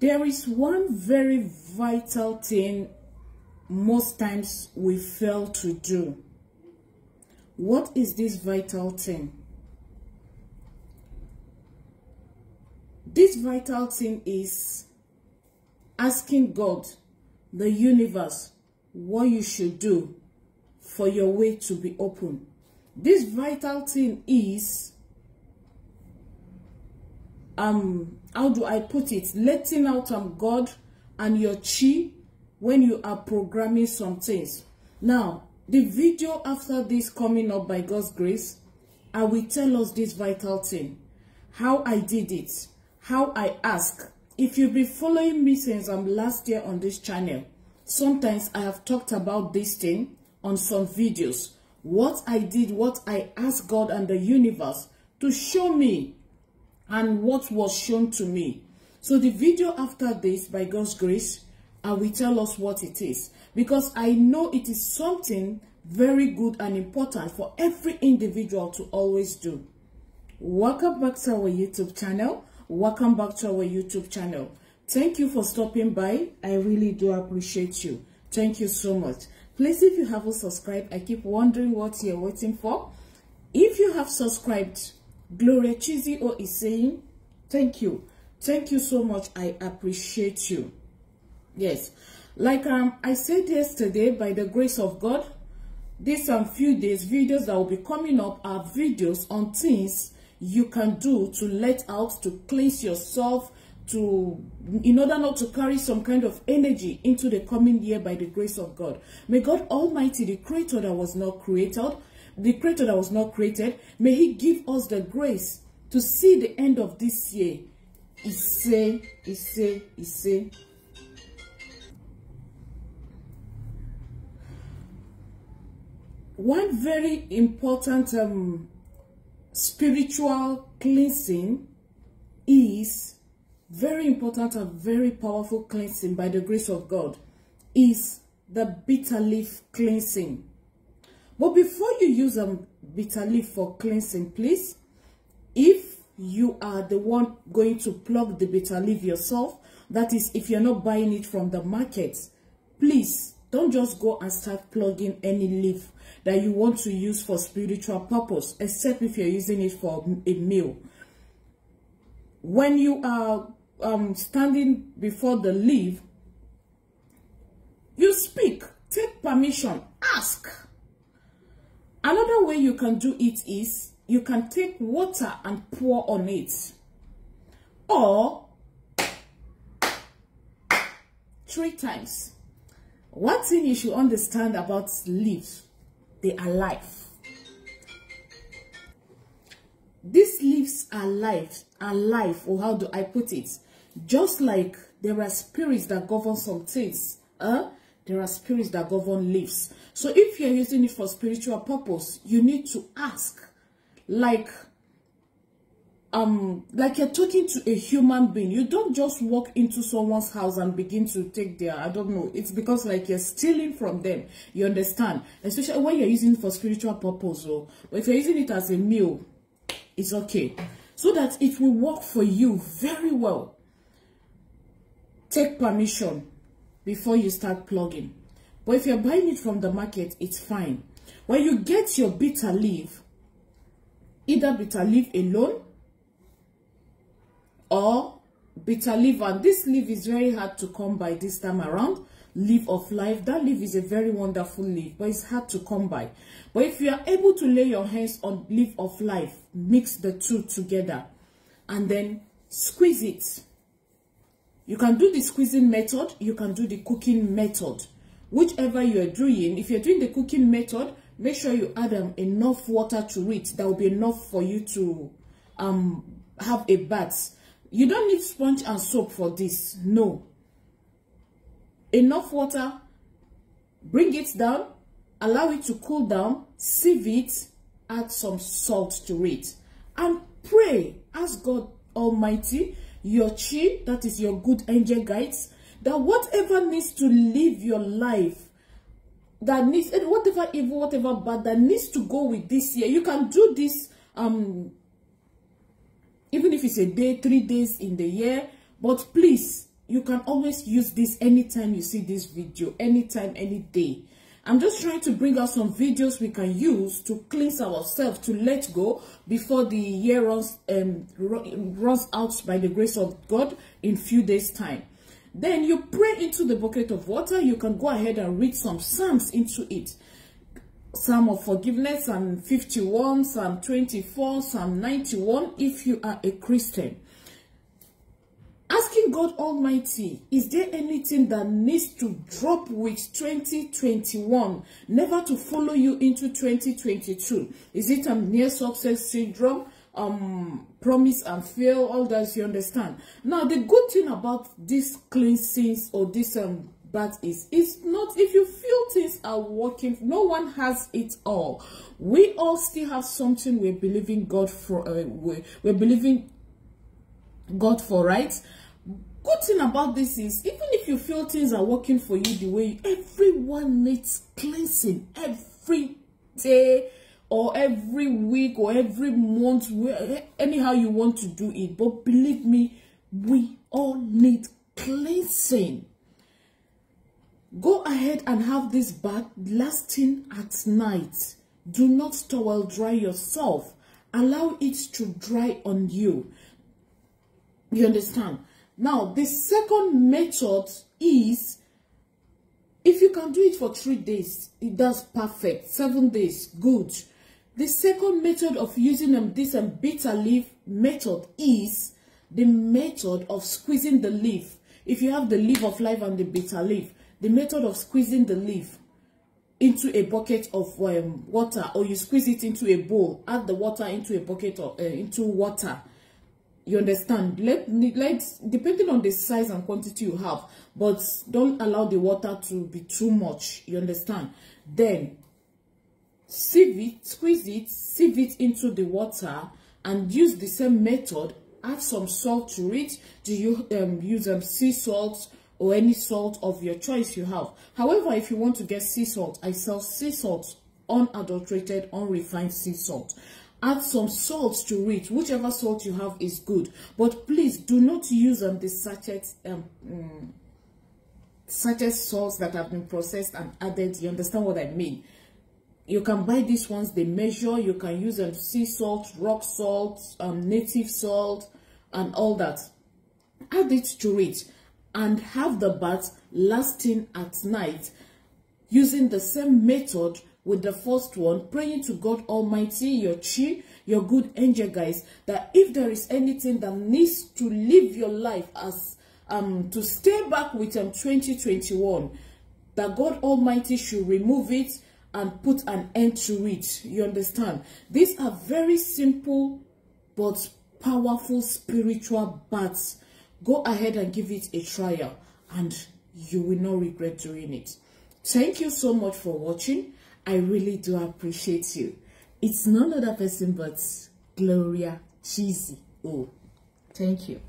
There is one very vital thing most times we fail to do. What is this vital thing? This vital thing is asking God, the universe, what you should do for your way to be open. This vital thing is, um, how do I put it? Letting out um, God and your chi when you are programming some things. Now, the video after this coming up by God's grace, I will tell us this vital thing. How I did it. How I ask. If you've been following me since um, last year on this channel, sometimes I have talked about this thing on some videos. What I did, what I asked God and the universe to show me and what was shown to me. So the video after this, by God's grace, I will tell us what it is. Because I know it is something very good and important for every individual to always do. Welcome back to our YouTube channel. Welcome back to our YouTube channel. Thank you for stopping by. I really do appreciate you. Thank you so much. Please, if you haven't subscribed, I keep wondering what you're waiting for. If you have subscribed, Gloria Chizio is saying, thank you. Thank you so much. I appreciate you. Yes. Like um, I said yesterday, by the grace of God, these um, few days, videos that will be coming up are videos on things you can do to let out, to cleanse yourself, to in order not to carry some kind of energy into the coming year by the grace of God. May God Almighty, the creator that was not created, the creator that was not created, may he give us the grace to see the end of this year. Ise, Ise, Ise. One very important um, spiritual cleansing is very important and very powerful cleansing by the grace of God is the bitter leaf cleansing. But before you use a um, bitter leaf for cleansing, please, if you are the one going to plug the bitter leaf yourself, that is, if you're not buying it from the market, please don't just go and start plugging any leaf that you want to use for spiritual purpose, except if you're using it for a meal. When you are um, standing before the leaf, you speak, take permission, ask. Another way you can do it is you can take water and pour on it. Or three times. One thing you should understand about leaves, they are life. These leaves are life, are life, or how do I put it? Just like there are spirits that govern some things, uh, there are spirits that govern leaves. So if you're using it for spiritual purpose, you need to ask, like, um, like you're talking to a human being. You don't just walk into someone's house and begin to take their, I don't know, it's because like you're stealing from them. You understand? Especially when you're using it for spiritual purpose. Or, but if you're using it as a meal, it's okay. So that it will work for you very well. Take permission before you start plugging. But if you're buying it from the market, it's fine. When you get your bitter leaf, either bitter leaf alone or bitter leaf. And this leaf is very hard to come by this time around. Leaf of life. That leaf is a very wonderful leaf, but it's hard to come by. But if you are able to lay your hands on leaf of life, mix the two together and then squeeze it You can do the squeezing method, you can do the cooking method. Whichever you are doing, if you're doing the cooking method, make sure you add um, enough water to it. That will be enough for you to um, have a bath. You don't need sponge and soap for this. No. Enough water. Bring it down. Allow it to cool down. Sieve it. Add some salt to it. And pray. Ask God Almighty your chi, that is your good angel guides, that whatever needs to live your life, that needs, whatever evil, whatever bad, that needs to go with this year, you can do this, um, even if it's a day, three days in the year, but please, you can always use this anytime you see this video anytime any day I'm just trying to bring out some videos we can use to cleanse ourselves, to let go before the year runs, um, runs out by the grace of God in few days' time. Then you pray into the bucket of water. You can go ahead and read some psalms into it. Psalm of forgiveness, Psalm 51, Psalm 24, Psalm 91, if you are a Christian. God Almighty, is there anything that needs to drop with 2021, never to follow you into 2022? Is it a near success syndrome? um promise and fail all that you understand now the good thing about this cleansings or this um but is it's not if you feel things are working no one has it all we all still have something we're believing god for uh, we're, we're believing god for right good thing about this is even if you feel things are working for you the way everyone needs cleansing every day or every week or every month anyhow you want to do it. But believe me we all need cleansing. Go ahead and have this bath lasting at night. Do not towel dry yourself. Allow it to dry on you. You understand Now, the second method is if you can do it for three days, it does perfect. Seven days, good. The second method of using um, this um, bitter leaf method is the method of squeezing the leaf. If you have the leaf of life and the bitter leaf, the method of squeezing the leaf into a bucket of um, water or you squeeze it into a bowl, add the water into a bucket of uh, into water you understand? Let let depending on the size and quantity you have but don't allow the water to be too much. You understand? Then sieve it squeeze it sieve it into the water and use the same method. Add some salt to it. Do you um, use um, sea salt or any salt of your choice you have. However if you want to get sea salt i sell sea salt unadulterated unrefined sea salt add some salt to it. Whichever salt you have is good. But please do not use um, the sachet um, um sachet salts that have been processed and added. You understand what i mean? You can buy these ones. They measure. You can use um, sea salt rock salt um, native salt and all that. Add it to it and have the bath lasting at night using the same method with the first one, praying to God Almighty, your chi, your good angel guys, that if there is anything that needs to live your life as um to stay back with um 2021, that God Almighty should remove it and put an end to it. You understand? These are very simple but powerful spiritual baths. Go ahead and give it a trial and you will not regret doing it. Thank you so much for watching. I really do appreciate you. It's none other person but Gloria Chizzy. Oh, thank you.